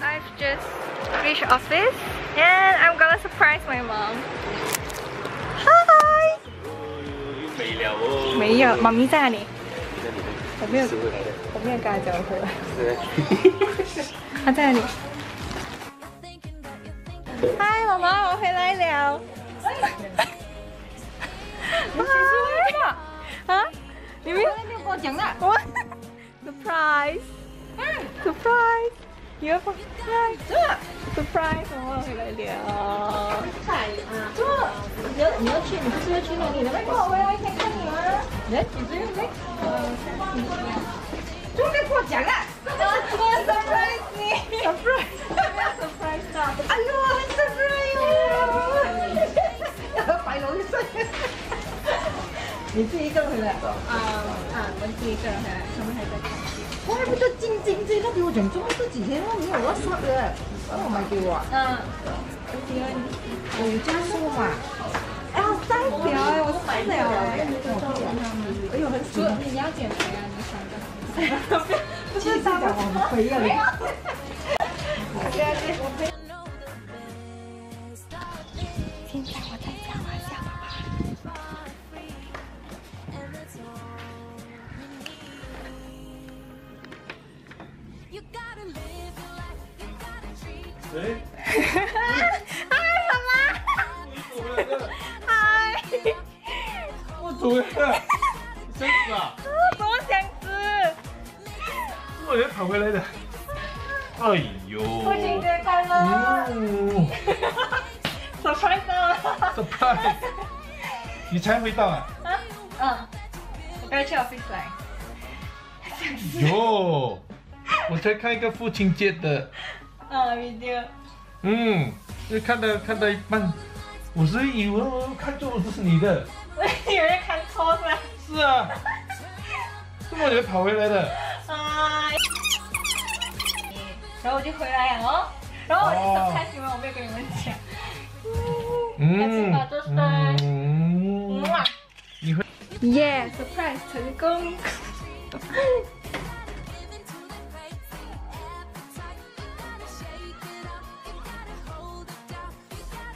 I've just reached office and I'm gonna surprise my mom. Hi. 没了哦。没有，妈咪在哪里？在里面。我没有，是回来的。我没有跟她讲回来。是。她在哪里？嗨，妈妈，我回来了。嗨。啊？你没有跟我讲的？我 surprise。 surprise。你要不 surprise？surprise，我回来了。彩啊！这你要你要去，你不是要去那里的吗？我回来先看你吗？来，你这边来。终于过奖了！你自己一个人回来？啊啊，我自己一个人回来，他们还在看戏。怪不得晶晶这个比我讲，怎么这几天都没有 WhatsApp 的？哦，买给我。嗯。有加速嘛？哎，好代表哎，我受不了哎！哎呦，很喜欢。你要减肥啊？你想干嘛？不是讲我肥啊！对啊对，我肥。现在我在喂。嗨，妈妈。嗨。我走了。箱子啊？什么箱子？我也跑回来的。哎呦。父亲节快乐。嗯。surprise。surprise。你才回到啊？嗯。我刚去 office 来。哟，我才看一个父亲节的。啊，video。嗯，就看到看到一半，我是以为我看中这是你的。我以为看错了？是啊。这么你跑回来的？啊。然后我就回来了哦，然后我就很开心嘛，我没有跟你们讲。嗯。嗯。你会。耶，surprise 成功。